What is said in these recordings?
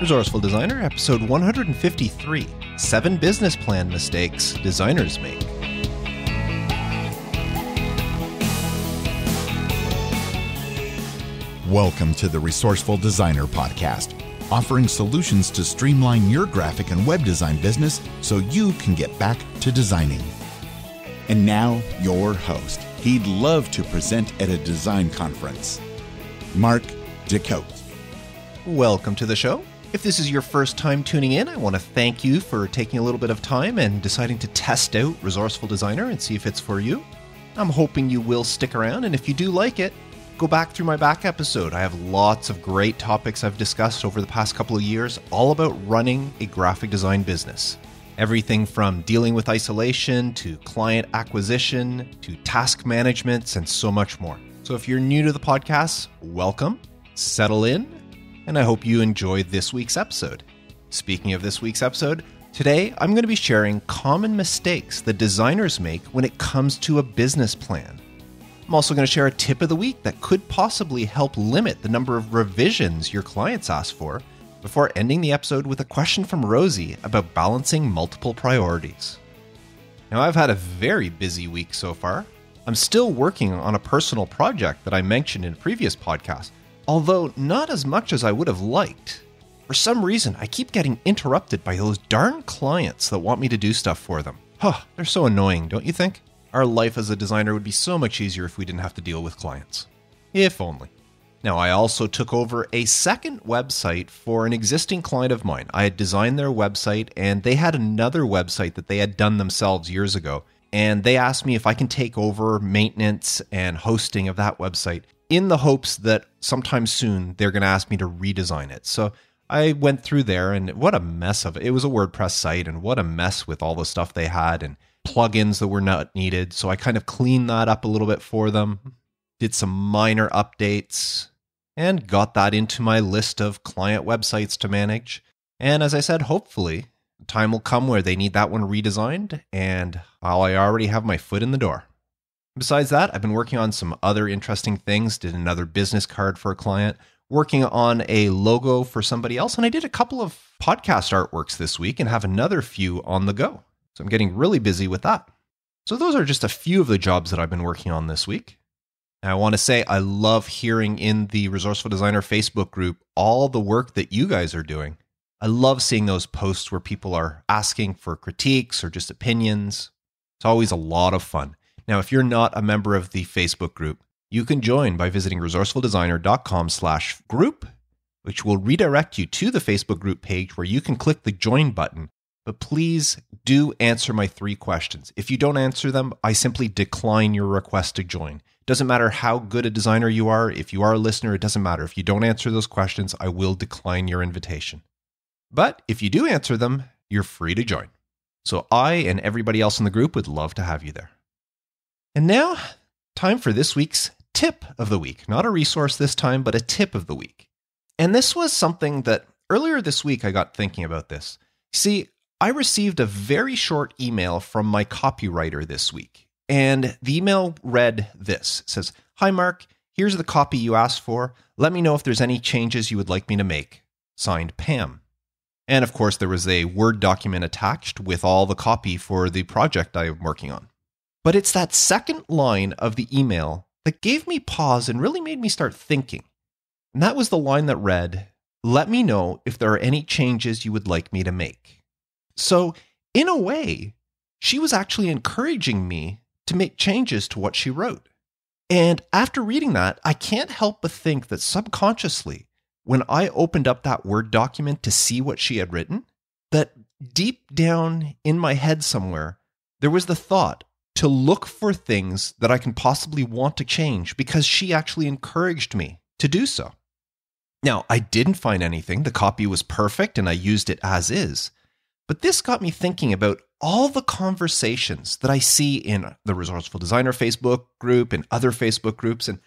Resourceful Designer, episode 153 Seven Business Plan Mistakes Designers Make. Welcome to the Resourceful Designer Podcast, offering solutions to streamline your graphic and web design business so you can get back to designing. And now, your host. He'd love to present at a design conference, Mark Des Cotes. Welcome to the show. If this is your first time tuning in, I want to thank you for taking a little bit of time and deciding to test out Resourceful Designer and see if it's for you. I'm hoping you will stick around, and if you do like it, go back through my back episode. I have lots of great topics I've discussed over the past couple of years, all about running a graphic design business. Everything from dealing with isolation to client acquisition to task management and so much more. So if you're new to the podcast, welcome, settle in, and I hope you enjoy this week's episode. Speaking of this week's episode, today I'm going to be sharing common mistakes that designers make when it comes to a business plan. I'm also going to share a tip of the week that could possibly help limit the number of revisions your clients ask for before ending the episode with a question from Rosie about balancing multiple priorities. Now, I've had a very busy week so far. I'm still working on a personal project that I mentioned in a previous podcast, although not as much as I would have liked. For some reason, I keep getting interrupted by those darn clients that want me to do stuff for them. Huh, they're so annoying, don't you think? Our life as a designer would be so much easier if we didn't have to deal with clients. If only. Now, I also took over a second website for an existing client of mine. I had designed their website, and they had another website that they had done themselves years ago. And they asked me if I can take over maintenance and hosting of that website in the hopes that sometime soon they're going to ask me to redesign it. So I went through there, and what a mess of it. It was a WordPress site, and what a mess with all the stuff they had. And plugins that were not needed. So I kind of cleaned that up a little bit for them, did some minor updates, and got that into my list of client websites to manage. And as I said, hopefully, time will come where they need that one redesigned, and I already have my foot in the door. Besides that, I've been working on some other interesting things. Did another business card for a client, working on a logo for somebody else, and I did a couple of podcast artworks this week and have another few on the go. So I'm getting really busy with that. So those are just a few of the jobs that I've been working on this week. And I want to say I love hearing in the Resourceful Designer Facebook group all the work that you guys are doing. I love seeing those posts where people are asking for critiques or just opinions. It's always a lot of fun. Now, if you're not a member of the Facebook group, you can join by visiting resourcefuldesigner.com slash group, which will redirect you to the Facebook group page where you can click the join button but please do answer my three questions. If you don't answer them, I simply decline your request to join. It Doesn't matter how good a designer you are. If you are a listener, it doesn't matter. If you don't answer those questions, I will decline your invitation. But if you do answer them, you're free to join. So I and everybody else in the group would love to have you there. And now, time for this week's tip of the week. Not a resource this time, but a tip of the week. And this was something that earlier this week I got thinking about this. See, I received a very short email from my copywriter this week. And the email read this it says, Hi, Mark. Here's the copy you asked for. Let me know if there's any changes you would like me to make. Signed, Pam. And of course, there was a Word document attached with all the copy for the project I am working on. But it's that second line of the email that gave me pause and really made me start thinking. And that was the line that read, Let me know if there are any changes you would like me to make. So, in a way, she was actually encouraging me to make changes to what she wrote. And after reading that, I can't help but think that subconsciously, when I opened up that Word document to see what she had written, that deep down in my head somewhere, there was the thought to look for things that I can possibly want to change because she actually encouraged me to do so. Now, I didn't find anything. The copy was perfect and I used it as is. But this got me thinking about all the conversations that I see in the Resourceful Designer Facebook group and other Facebook groups, and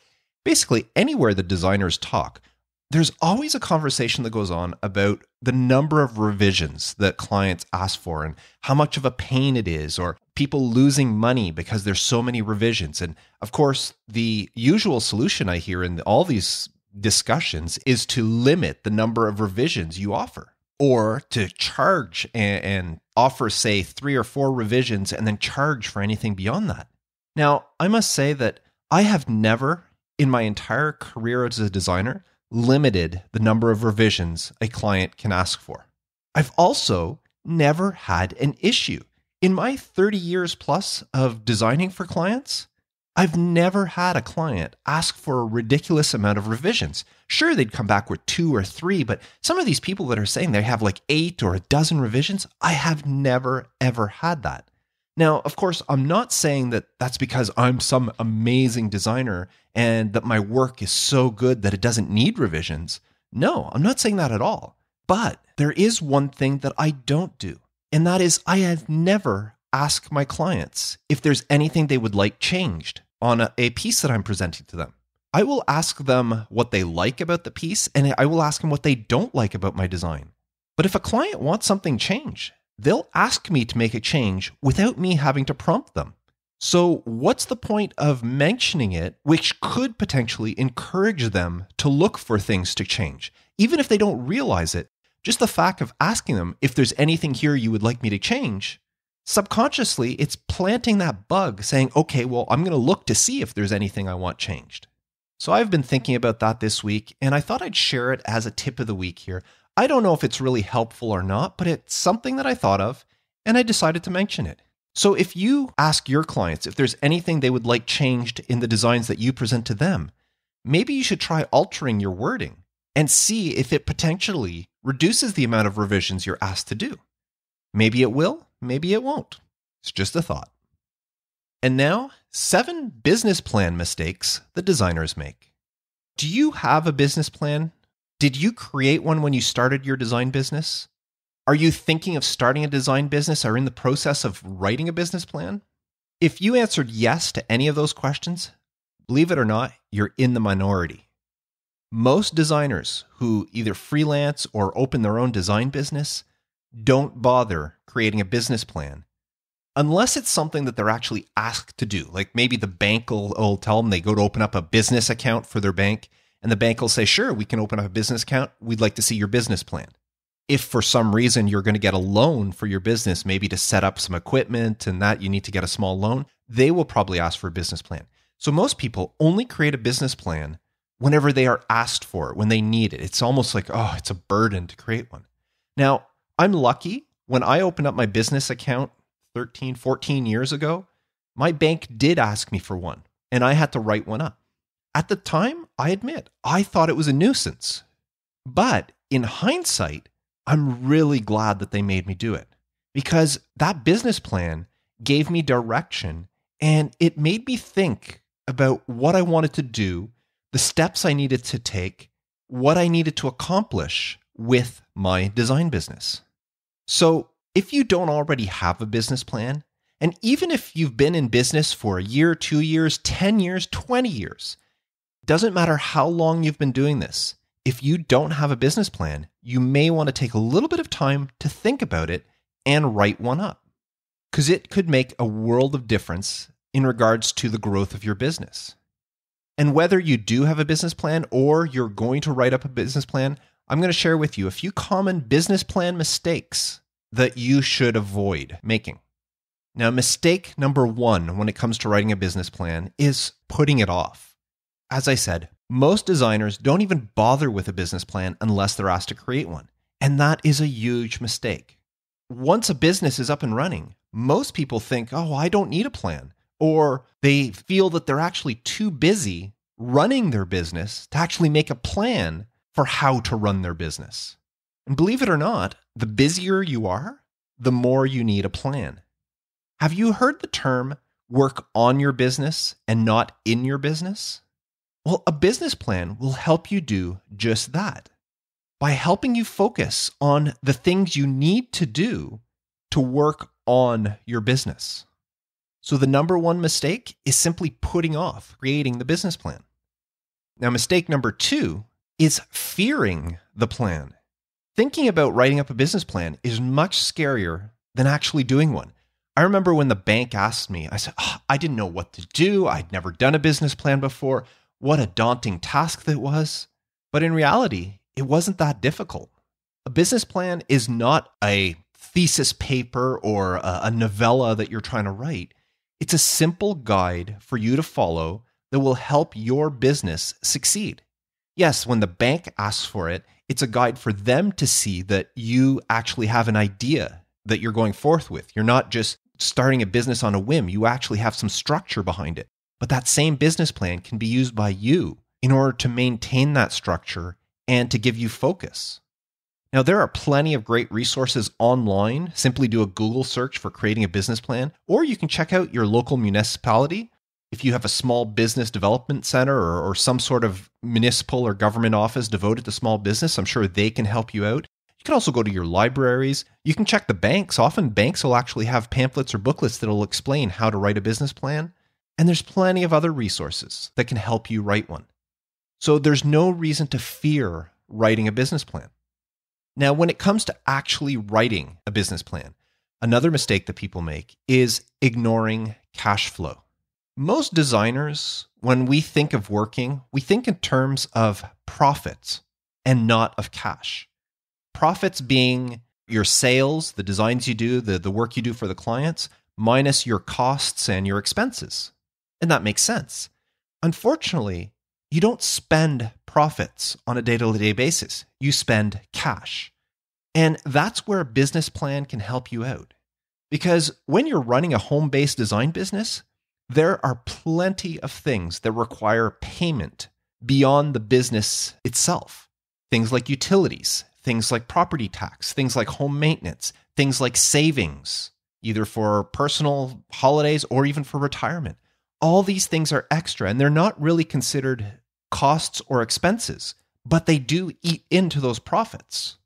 basically anywhere the designers talk. There's always a conversation that goes on about the number of revisions that clients ask for and how much of a pain it is, or people losing money because there's so many revisions. And of course, the usual solution I hear in all these discussions is to limit the number of revisions you offer or to charge and, and, offer, say, three or four revisions and then charge for anything beyond that. Now, I must say that I have never, in my entire career as a designer, limited the number of revisions a client can ask for. I've also never had an issue. In my 30 years plus of designing for clients, I've never had a client ask for a ridiculous amount of revisions. Sure, they'd come back with two or three, but some of these people that are saying they have like eight or a dozen revisions, I have never, ever had that. Now, of course, I'm not saying that that's because I'm some amazing designer and that my work is so good that it doesn't need revisions. No, I'm not saying that at all. But there is one thing that I don't do, and that is I have never asked my clients if there's anything they would like changed on a, a piece that I'm presenting to them. I will ask them what they like about the piece, and I will ask them what they don't like about my design. But if a client wants something changed, they'll ask me to make a change without me having to prompt them. So, what's the point of mentioning it, which could potentially encourage them to look for things to change? Even if they don't realize it, just the fact of asking them if there's anything here you would like me to change subconsciously it's planting that bug saying, okay, well, I'm going to look to see if there's anything I want changed. So I've been thinking about that this week, and I thought I'd share it as a tip of the week here. I don't know if it's really helpful or not, but it's something that I thought of, and I decided to mention it. So if you ask your clients if there's anything they would like changed in the designs that you present to them, maybe you should try altering your wording and see if it potentially reduces the amount of revisions you're asked to do. Maybe it will, maybe it won't. It's just a thought. And now, seven business plan mistakes that designers make. Do you have a business plan? Did you create one when you started your design business? Are you thinking of starting a design business or in the process of writing a business plan? If you answered yes to any of those questions, believe it or not, you're in the minority. Most designers who either freelance or open their own design business don't bother creating a business plan unless it's something that they're actually asked to do. Like maybe the bank will, will, tell them they go to open up a business account for their bank, and the bank will say, Sure, we can open up a business account. We'd like to see your business plan. If for some reason you're going to get a loan for your business, maybe to set up some equipment and that you need to get a small loan, they will probably ask for a business plan. So most people only create a business plan whenever they are asked for it, when they need it. It's almost like, oh, it's a burden to create one. Now, I'm lucky when I opened up my business account 13, 14 years ago, my bank did ask me for one and I had to write one up. At the time, I admit, I thought it was a nuisance. But in hindsight, I'm really glad that they made me do it because that business plan gave me direction and it made me think about what I wanted to do, the steps I needed to take, what I needed to accomplish with my design business. So, if you don't already have a business plan, and even if you've been in business for a year, two years, 10 years, 20 years, doesn't matter how long you've been doing this, if you don't have a business plan, you may want to take a little bit of time to think about it and write one up. Because it could make a world of difference in regards to the growth of your business. And whether you do have a business plan or you're going to write up a business plan, I'm going to share with you a few common business plan mistakes that you should avoid making. Now, mistake number one when it comes to writing a business plan is putting it off. As I said, most designers don't even bother with a business plan unless they're asked to create one. And that is a huge mistake. Once a business is up and running, most people think, oh, I don't need a plan. Or they feel that they're actually too busy running their business to actually make a plan for how to run their business. And believe it or not, the busier you are, the more you need a plan. Have you heard the term work on your business and not in your business? Well, a business plan will help you do just that by helping you focus on the things you need to do to work on your business. So, the number one mistake is simply putting off creating the business plan. Now, mistake number two is fearing the plan. Thinking about writing up a business plan is much scarier than actually doing one. I remember when the bank asked me, I said, oh, I didn't know what to do. I'd never done a business plan before. What a daunting task that was. But in reality, it wasn't that difficult. A business plan is not a thesis paper or a, novella that you're trying to write. It's a simple guide for you to follow that will help your business succeed. Yes, when the bank asks for it, it's a guide for them to see that you actually have an idea that you're going forth with. You're not just starting a business on a whim, you actually have some structure behind it. But that same business plan can be used by you in order to maintain that structure and to give you focus. Now, there are plenty of great resources online. Simply do a Google search for creating a business plan, or you can check out your local municipality. If you have a small business development center or, or some sort of municipal or government office devoted to small business, I'm sure they can help you out. You can also go to your libraries. You can check the banks. Often banks will actually have pamphlets or booklets that will explain how to write a business plan. And there's plenty of other resources that can help you write one. So there's no reason to fear writing a business plan. Now, when it comes to actually writing a business plan, another mistake that people make is ignoring cash flow. Most designers, when we think of working, we think in terms of profits and not of cash. Profits being your sales, the designs you do, the, the work you do for the clients, minus your costs and your expenses. And that makes sense. Unfortunately, you don't spend profits on a day to day basis, you spend cash. And that's where a business plan can help you out. Because when you're running a home based design business, there are plenty of things that require payment beyond the business itself. Things like utilities, things like property tax, things like home maintenance, things like savings, either for personal holidays or even for retirement. All these things are extra and they're not really considered costs or expenses, but they do eat into those profits.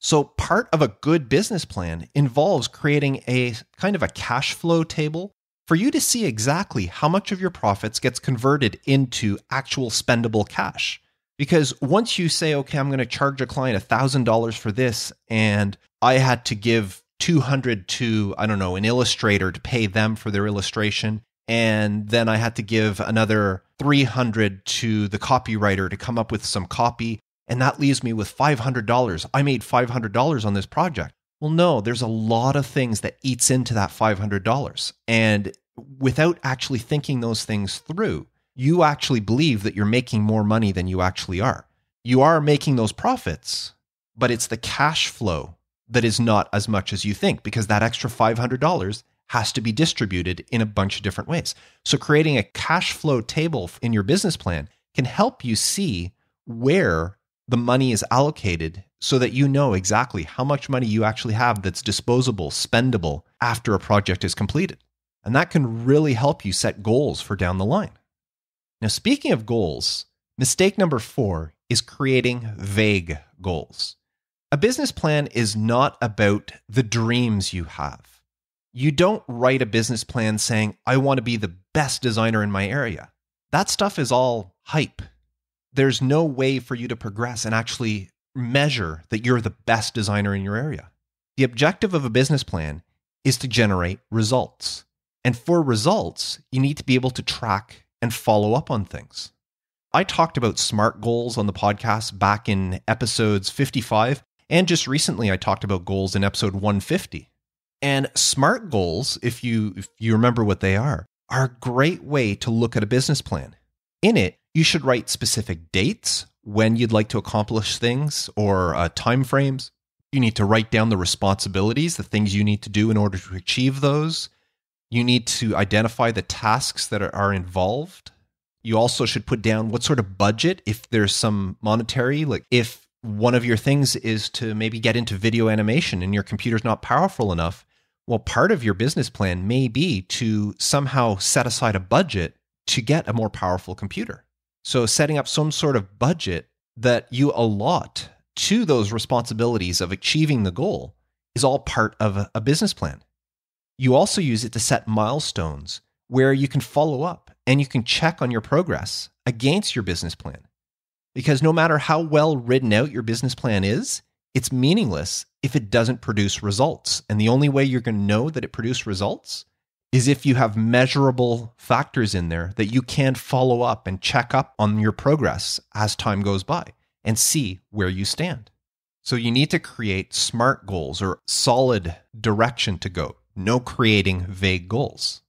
So, part of a good business plan involves creating a kind of a cash flow table for you to see exactly how much of your profits gets converted into actual spendable cash. Because once you say, okay, I'm going to charge a client $1,000 for this, and I had to give 200 to, I don't know, an illustrator to pay them for their illustration, and then I had to give another 300 to the copywriter to come up with some copy, and that leaves me with $500. I made $500 on this project. Well, no, there's a lot of things that eats into that $500. And without actually thinking those things through, you actually believe that you're making more money than you actually are. You are making those profits, but it's the cash flow that is not as much as you think because that extra $500 has to be distributed in a bunch of different ways. So, creating a cash flow table in your business plan can help you see where the money is allocated so that you know exactly how much money you actually have that's disposable, spendable after a project is completed. And that can really help you set goals for down the line. Now, speaking of goals, mistake number four is creating vague goals. A business plan is not about the dreams you have. You don't write a business plan saying, I want to be the best designer in my area. That stuff is all hype. There's no way for you to progress and actually measure that you're the best designer in your area. The objective of a business plan is to generate results. And for results, you need to be able to track and follow up on things. I talked about SMART goals on the podcast back in episodes 55, and just recently I talked about goals in episode 150. And SMART goals, if you if you remember what they are, are a great way to look at a business plan. In it, you should write specific dates when you'd like to accomplish things or uh, time frames. You need to write down the responsibilities, the things you need to do in order to achieve those. You need to identify the tasks that are involved. You also should put down what sort of budget, if there's some monetary, like if one of your things is to maybe get into video animation and your computer's not powerful enough, well, part of your business plan may be to somehow set aside a budget to get a more powerful computer. So, setting up some sort of budget that you allot to those responsibilities of achieving the goal is all part of a business plan. You also use it to set milestones where you can follow up and you can check on your progress against your business plan. Because no matter how well written out your business plan is, it's meaningless if it doesn't produce results. And the only way you're going to know that it produced results is if you have measurable factors in there that you can follow up and check up on your progress as time goes by. and see where you stand. So you need to create smart goals or solid direction to go, no creating vague goals.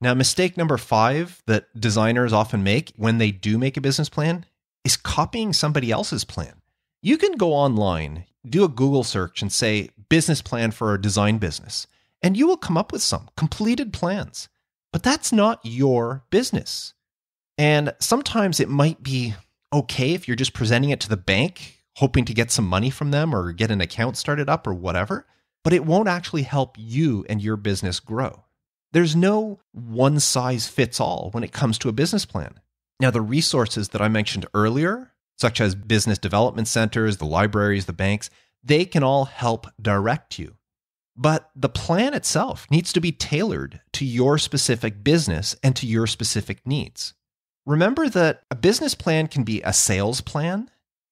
Now, mistake number five that designers often make when they do make a business plan is copying somebody else's plan. You can go online, do a Google search, and say business plan for a design business, and you will come up with some completed plans. But that's not your business. And sometimes it might be okay if you're just presenting it to the bank, hoping to get some money from them or get an account started up or whatever, but it won't actually help you and your business grow. There's no one size fits all when it comes to a business plan. Now, the resources that I mentioned earlier, such as business development centers, the libraries, the banks, they can all help direct you. But the plan itself needs to be tailored to your specific business and to your specific needs. Remember that a business plan can be a sales plan,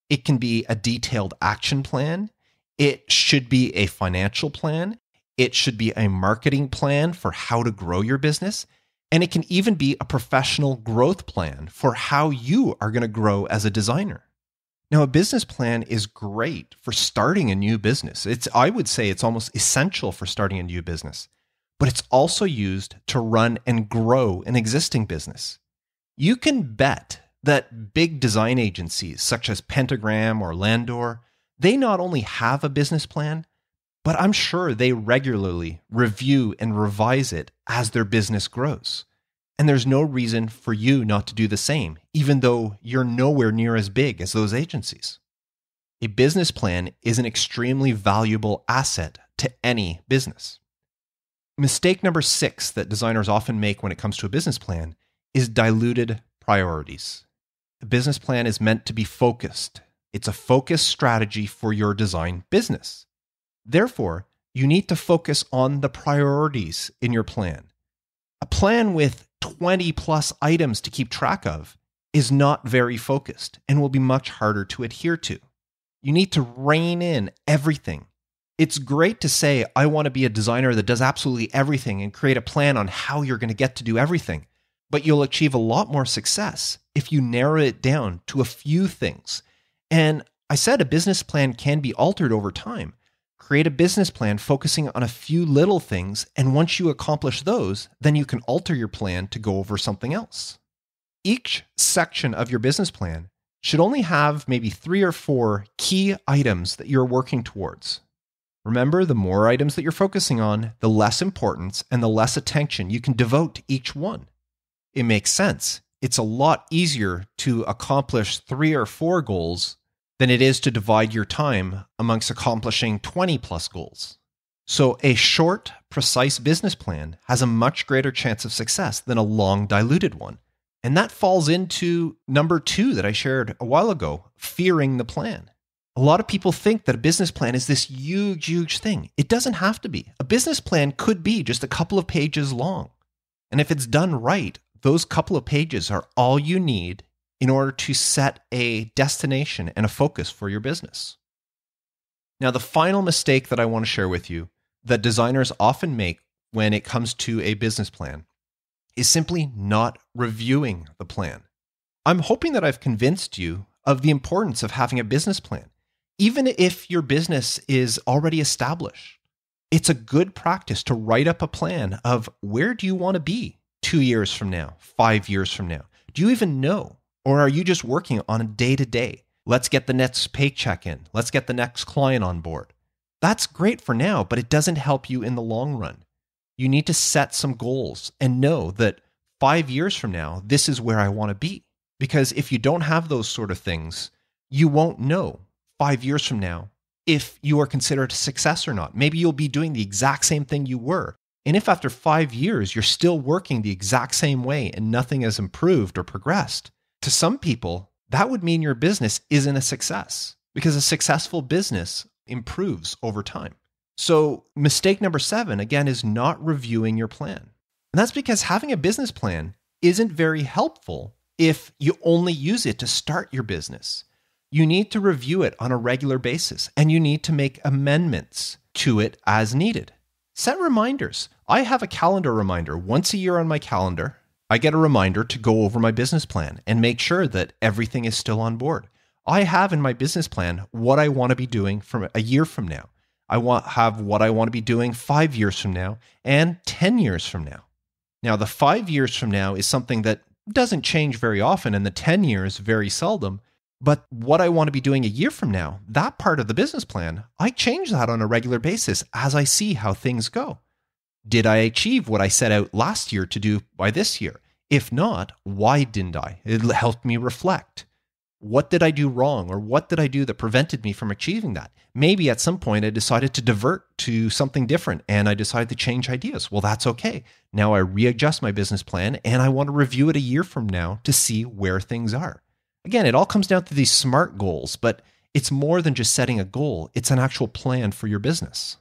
it can be a detailed action plan, it should be a financial plan, it should be a marketing plan for how to grow your business, and it can even be a professional growth plan for how you are going to grow as a designer. Now, a business plan is great for starting a new business. It's, I would say it's almost essential for starting a new business, but it's also used to run and grow an existing business. You can bet that big design agencies such as Pentagram or Landor, they not only have a business plan, but I'm sure they regularly review and revise it as their business grows. And there's no reason for you not to do the same, even though you're nowhere near as big as those agencies. A business plan is an extremely valuable asset to any business. Mistake number six that designers often make when it comes to a business plan is diluted priorities. A business plan is meant to be focused, it's a focused strategy for your design business. Therefore, you need to focus on the priorities in your plan. A plan with 20 plus items to keep track of is not very focused and will be much harder to adhere to. You need to rein in everything. It's great to say, I want to be a designer that does absolutely everything and create a plan on how you're going to get to do everything. But you'll achieve a lot more success if you narrow it down to a few things. And I said a business plan can be altered over time. Create a business plan focusing on a few little things, and once you accomplish those, then you can alter your plan to go over something else. Each section of your business plan should only have maybe three or four key items that you're working towards. Remember, the more items that you're focusing on, the less importance and the less attention you can devote to each one. It makes sense. It's a lot easier to accomplish three or four goals than it is to divide your time amongst accomplishing 20 plus goals. So, a short, precise business plan has a much greater chance of success than a long, diluted one. And that falls into number two that I shared a while ago fearing the plan. A lot of people think that a business plan is this huge, huge thing. It doesn't have to be. A business plan could be just a couple of pages long. And if it's done right, those couple of pages are all you need in order to set a destination and a focus for your business. Now, the final mistake that I want to share with you that designers often make when it comes to a business plan is simply not reviewing the plan. I'm hoping that I've convinced you of the importance of having a business plan. Even if your business is already established, it's a good practice to write up a plan of where do you want to be two years from now, five years from now? Do you even know? Or are you just working on a day to day? Let's get the next paycheck in. Let's get the next client on board. That's great for now, but it doesn't help you in the long run. You need to set some goals and know that five years from now, this is where I want to be. Because if you don't have those sort of things, you won't know five years from now if you are considered a success or not. Maybe you'll be doing the exact same thing you were. And if after five years you're still working the exact same way and nothing has improved or progressed, to some people, that would mean your business isn't a success because a successful business improves over time. So, mistake number seven, again, is not reviewing your plan. And that's because having a business plan isn't very helpful if you only use it to start your business. You need to review it on a regular basis and you need to make amendments to it as needed. Set reminders. I have a calendar reminder once a year on my calendar I get a reminder to go over my business plan and make sure that everything is still on board. I have in my business plan what I want to be doing from a year from now. I want have what I want to be doing 5 years from now and 10 years from now. Now, the 5 years from now is something that doesn't change very often and the 10 years very seldom. But what I want to be doing a year from now, that part of the business plan, I change that on a regular basis as I see how things go. Did I achieve what I set out last year to do by this year? If not, why didn't I? It helped me reflect. What did I do wrong or what did I do that prevented me from achieving that? Maybe at some point I decided to divert to something different and I decided to change ideas. Well, that's okay. Now I readjust my business plan and I want to review it a year from now to see where things are. Again, it all comes down to these SMART goals, but it's more than just setting a goal, it's an actual plan for your business.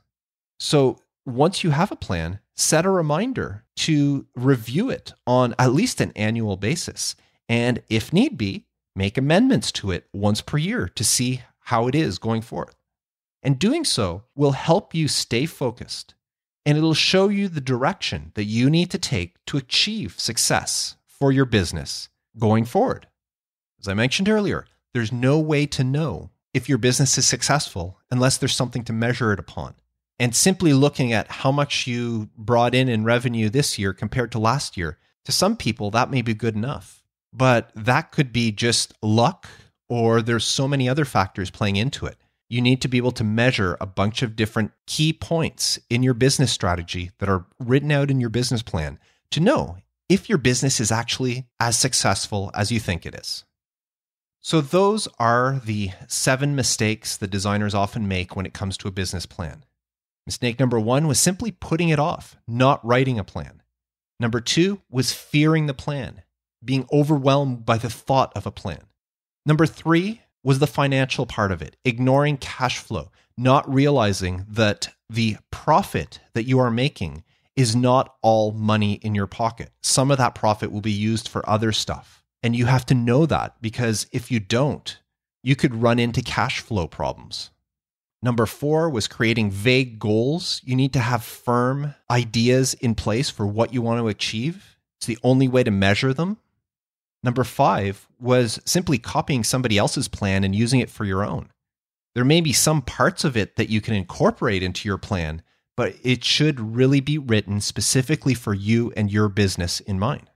So once you have a plan, set a reminder to review it on at least an annual basis. And if need be, make amendments to it once per year to see how it is going forth. And doing so will help you stay focused and it'll show you the direction that you need to take to achieve success for your business going forward. As I mentioned earlier, there's no way to know if your business is successful unless there's something to measure it upon. And simply looking at how much you brought in in revenue this year compared to last year, to some people, that may be good enough. But that could be just luck, or there's so many other factors playing into it. You need to be able to measure a bunch of different key points in your business strategy that are written out in your business plan to know if your business is actually as successful as you think it is. So, those are the seven mistakes that designers often make when it comes to a business plan. Mistake number one was simply putting it off, not writing a plan. Number two was fearing the plan being overwhelmed by the thought of a plan. Number three was the financial part of it, ignoring cash flow, not realizing that the profit that you are making is not all money in your pocket. Some of that profit will be used for other stuff. And you have to know that because if you don't, you could run into cash flow problems. Number four was creating vague goals. You need to have firm ideas in place for what you want to achieve. It's the only way to measure them. Number five was simply copying somebody else's plan and using it for your own. There may be some parts of it that you can incorporate into your plan, but it should really be written specifically for you and your business in mind.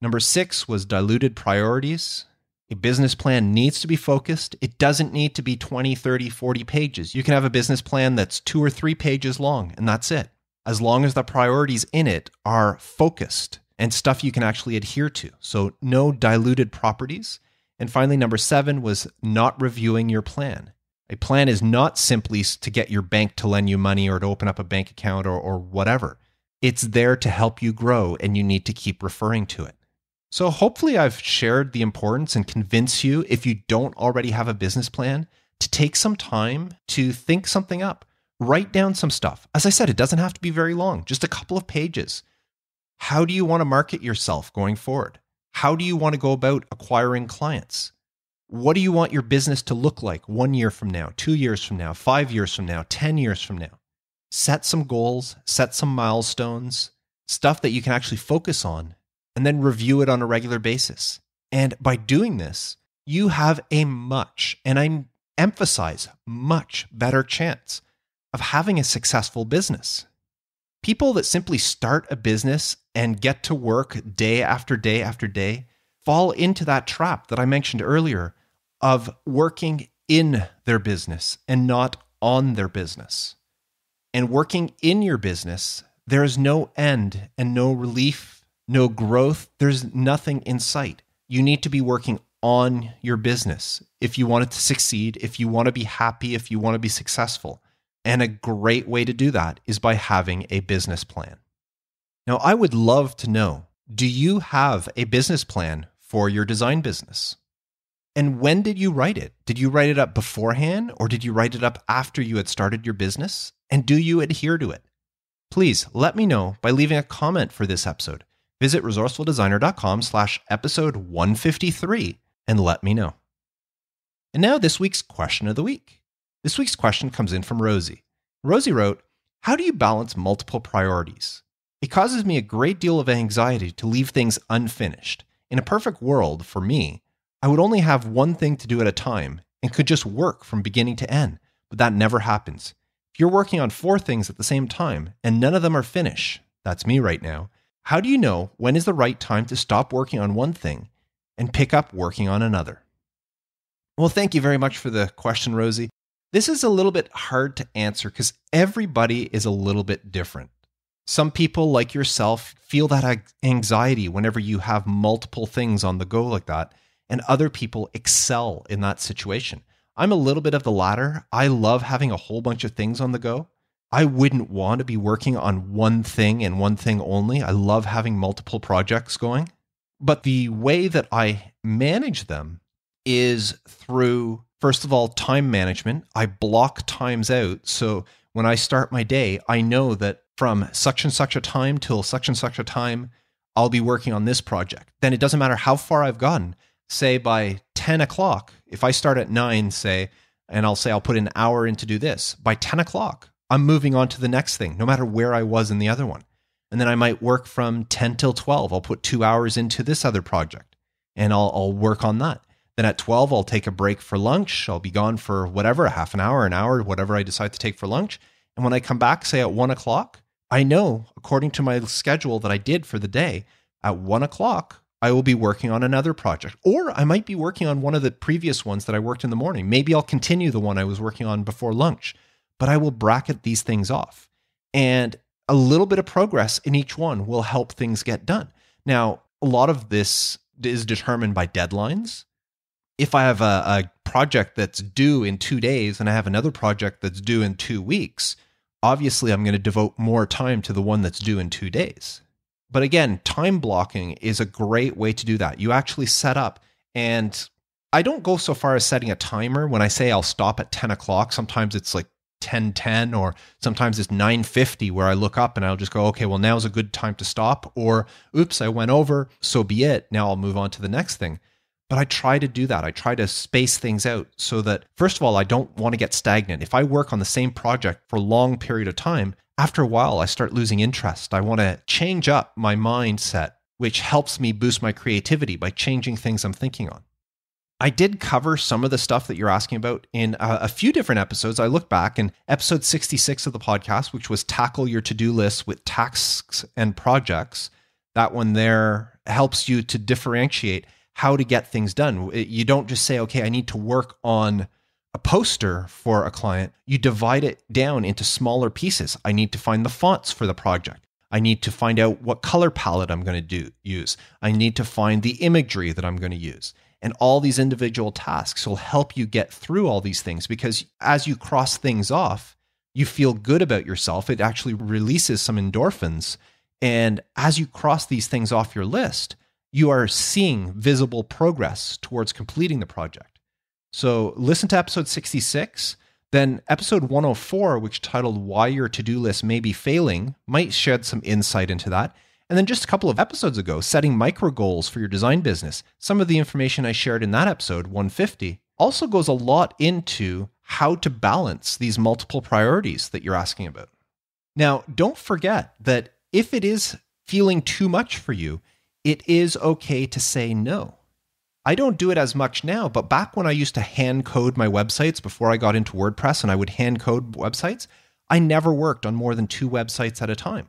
Number six was diluted priorities. A business plan needs to be focused. It doesn't need to be 20, 30, 40 pages. You can have a business plan that's two or three pages long, and that's it. As long as the priorities in it are focused and stuff you can actually adhere to. So, no diluted properties. And finally, number seven was not reviewing your plan. A plan is not simply to get your bank to lend you money or to open up a bank account or, or whatever. It's there to help you grow, and you need to keep referring to it. So, hopefully, I've shared the importance and convince you, if you don't already have a business plan, to take some time to think something up. Write down some stuff. As I said, it doesn't have to be very long, just a couple of pages. How do you want to market yourself going forward? How do you want to go about acquiring clients? What do you want your business to look like one year from now, two years from now, five years from now, 10 years from now? Set some goals, set some milestones, stuff that you can actually focus on, and then review it on a regular basis. And by doing this, you have a much, and I emphasize much better chance of having a successful business. People that simply start a business and get to work day after day after day fall into that trap that I mentioned earlier of working in their business and not on their business. And working in your business, there is no end and no relief, no growth. There's nothing in sight. You need to be working on your business if you want it to succeed, if you want to be happy, if you want to be successful. And a great way to do that is by having a business plan. Now, I would love to know do you have a business plan for your design business? And when did you write it? Did you write it up beforehand or did you write it up after you had started your business? And do you adhere to it? Please let me know by leaving a comment for this episode. Visit resourcefuldesigner.com slash episode 153 and let me know. And now this week's question of the week. This week's question comes in from Rosie. Rosie wrote, How do you balance multiple priorities? It causes me a great deal of anxiety to leave things unfinished. In a perfect world, for me, I would only have one thing to do at a time and could just work from beginning to end. But that never happens. If you're working on four things at the same time and none of them are finished, that's me right now, how do you know when is the right time to stop working on one thing and pick up working on another? Well, thank you very much for the question, Rosie. This is a little bit hard to answer because everybody is a little bit different. Some people, like yourself, feel that anxiety whenever you have multiple things on the go like that, and other people excel in that situation. I'm a little bit of the latter. I love having a whole bunch of things on the go. I wouldn't want to be working on one thing and one thing only. I love having multiple projects going. But the way that I manage them is through, first of all, time management. I block times out. So when I start my day, I know that from such and such a time till such and such a time, I'll be working on this project. Then it doesn't matter how far I've gotten. Say by 10 o'clock, if I start at nine, say, and I'll say I'll put an hour in to do this, by 10 o'clock, I'm moving on to the next thing, no matter where I was in the other one. And then I might work from 10 till 12. I'll put two hours into this other project and I'll, I'll work on that. Then at 12, I'll take a break for lunch. I'll be gone for whatever, a half an hour, an hour, whatever I decide to take for lunch. And when I come back, say at one o'clock, I know according to my schedule that I did for the day, at one o'clock, I will be working on another project. Or I might be working on one of the previous ones that I worked in the morning. Maybe I'll continue the one I was working on before lunch, but I will bracket these things off. And a little bit of progress in each one will help things get done. Now, a lot of this is determined by deadlines if I have a, a project that's due in two days and I have another project that's due in two weeks, obviously I'm going to devote more time to the one that's due in two days. But again, time blocking is a great way to do that. You actually set up, and I don't go so far as setting a timer. When I say I'll stop at 10 o'clock, sometimes it's like 1010 or sometimes it's 950 where I look up and I'll just go, okay, well, now's a good time to stop. Or, oops, I went over, so be it. Now I'll move on to the next thing. But I try to do that. I try to space things out so that, first of all, I don't want to get stagnant. If I work on the same project for a long period of time, after a while, I start losing interest. I want to change up my mindset, which helps me boost my creativity by changing things I'm thinking on. I did cover some of the stuff that you're asking about in a, a, few different episodes. I look back in episode 66 of the podcast, which was tackle your to do list with tasks and projects. That one there helps you to differentiate how to get things done. You don't just say, okay, I need to work on a poster for a client. You divide it down into smaller pieces. I need to find the fonts for the project. I need to find out what color palette I'm going to do use. I need to find the imagery that I'm going to use. And all these individual tasks will help you get through all these things because as you cross things off, you feel good about yourself. It actually releases some endorphins. And as you cross these things off your list, you are seeing visible progress towards completing the project. So listen to episode 66. Then episode 104, which titled Why Your To Do List May Be Failing, might shed some insight into that. And then just a couple of episodes ago, setting micro goals for your design business. Some of the information I shared in that episode, 150, also goes a lot into how to balance these multiple priorities that you're asking about. Now, don't forget that if it is feeling too much for you, it is okay to say no. I don't do it as much now, but back when I used to hand code my websites before I got into WordPress and I would hand code websites, I never worked on more than two websites at a time.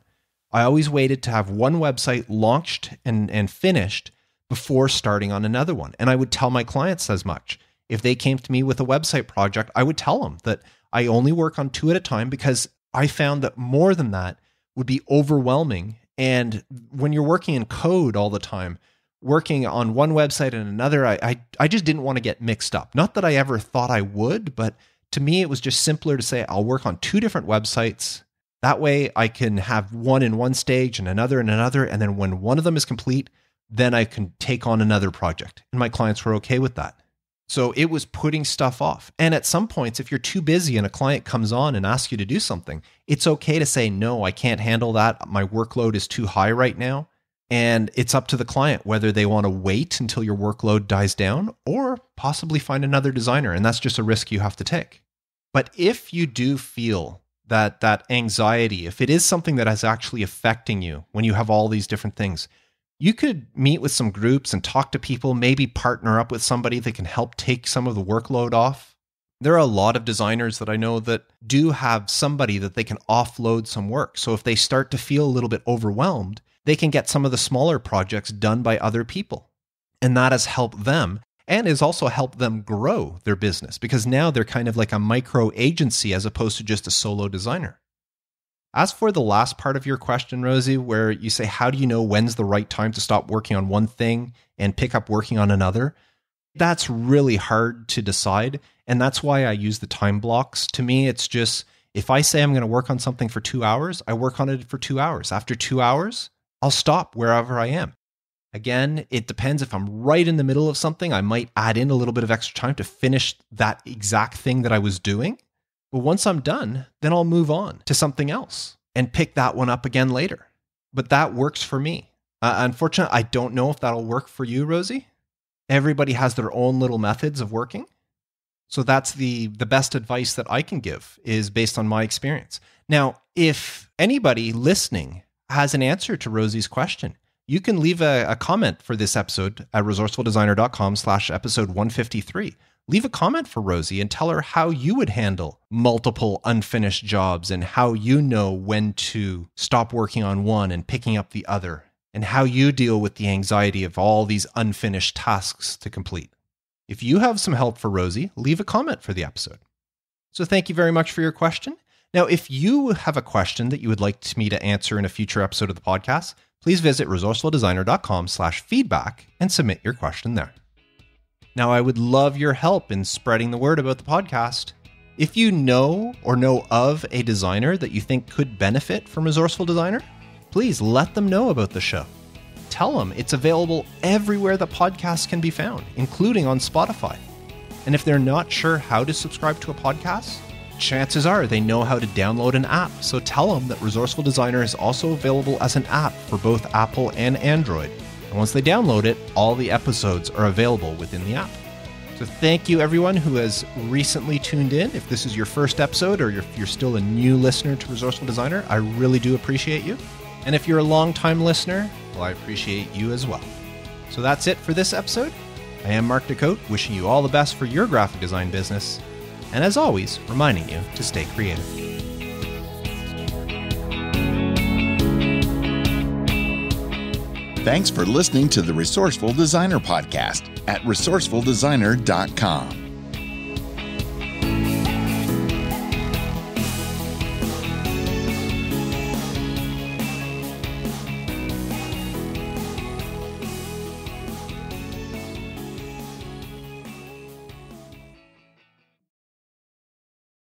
I always waited to have one website launched and, and finished before starting on another one. And I would tell my clients as much. If they came to me with a website project, I would tell them that I only work on two at a time because I found that more than that would be overwhelming and when you're working in code all the time, working on one website and another, I, I, I just didn't want to get mixed up. Not that I ever thought I would, but to me, it was just simpler to say, I'll work on two different websites. That way I can have one in one stage and another in another. And then when one of them is complete, then I can take on another project. And my clients were okay with that. So it was putting stuff off. And at some points, if you're too busy and a client comes on and asks you to do something, it's okay to say, no, I can't handle that. My workload is too high right now. And it's up to the client whether they want to wait until your workload dies down or possibly find another designer. And that's just a risk you have to take. But if you do feel that that anxiety, if it is something that is actually affecting you when you have all these different things, you could meet with some groups and talk to people, maybe partner up with somebody that can help take some of the workload off. There are a lot of designers that I know that do have somebody that they can offload some work. So if they start to feel a little bit overwhelmed, they can get some of the smaller projects done by other people. And that has helped them and has also helped them grow their business because now they're kind of like a micro agency as opposed to just a solo designer. As for the last part of your question, Rosie, where you say, How do you know when's the right time to stop working on one thing and pick up working on another? That's really hard to decide. And that's why I use the time blocks. To me, it's just if I say I'm going to work on something for two hours, I work on it for two hours. After two hours, I'll stop wherever I am. Again, it depends. If I'm right in the middle of something, I might add in a little bit of extra time to finish that exact thing that I was doing. But once I'm done, then I'll move on to something else and pick that one up again later. But that works for me. Uh, unfortunately, I don't know if that'll work for you, Rosie. Everybody has their own little methods of working. So that's the the best advice that I can give is based on my experience. Now, if anybody listening has an answer to Rosie's question, you can leave a, a comment for this episode at resourcefuldesigner.com slash episode 153 leave a comment for Rosie and tell her how you would handle multiple unfinished jobs and how you know when to stop working on one and picking up the other, and how you deal with the anxiety of all these unfinished tasks to complete. If you have some help for Rosie, leave a comment for the episode. So thank you very much for your question. Now, if you have a question that you would like me to answer in a future episode of the podcast, please visit resourcefuldesigner.com slash feedback and submit your question there. Now, I would love your help in spreading the word about the podcast. If you know or know of a designer that you think could benefit from Resourceful Designer, please let them know about the show. Tell them it's available everywhere that podcasts can be found, including on Spotify. And if they're not sure how to subscribe to a podcast, chances are they know how to download an app. So tell them that Resourceful Designer is also available as an app for both Apple and Android. And once they download it, all the episodes are available within the app. So thank you everyone who has recently tuned in. If this is your first episode or if you're still a new listener to Resourceful Designer, I really do appreciate you. And if you're a long-time listener, well, I appreciate you as well. So that's it for this episode. I am Mark Des Cotes, wishing you all the best for your graphic design business. And as always, reminding you to stay creative. Thanks for listening to the Resourceful Designer Podcast at resourcefuldesigner.com.